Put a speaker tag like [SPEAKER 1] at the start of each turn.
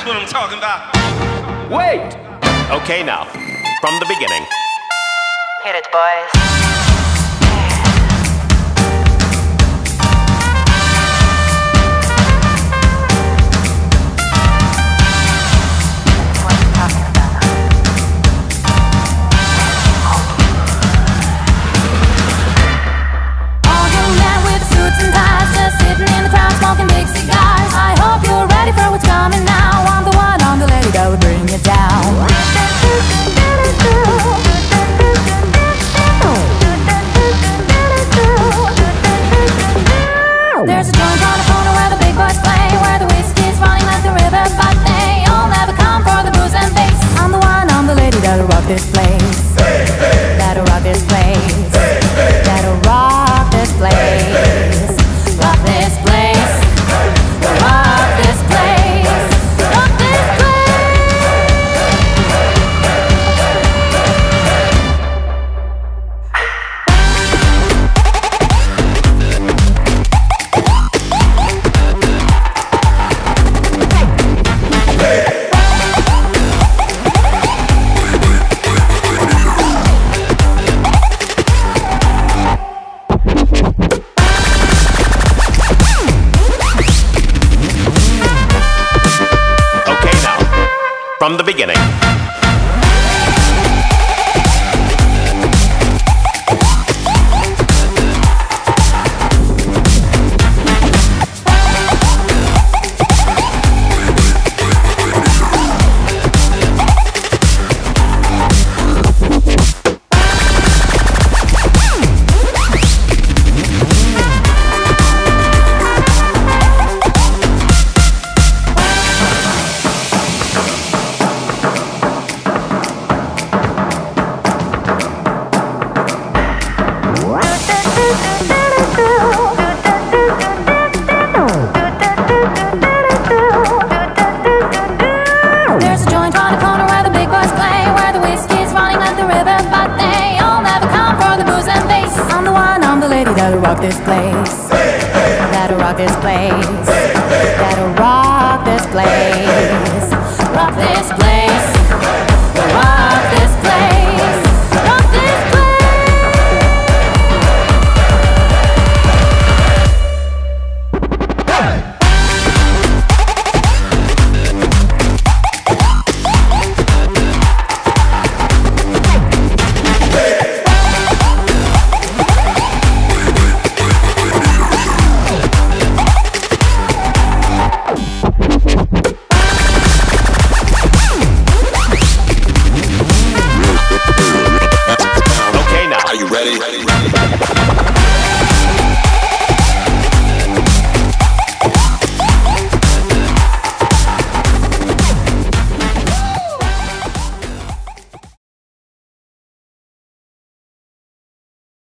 [SPEAKER 1] That's what I'm talking about.
[SPEAKER 2] Wait! Okay, now, from the beginning.
[SPEAKER 3] Hit it, boys. Thank you.
[SPEAKER 2] From the beginning.
[SPEAKER 4] Rock this place. That'll rock this place. That'll rock this place.
[SPEAKER 2] Ready? ready.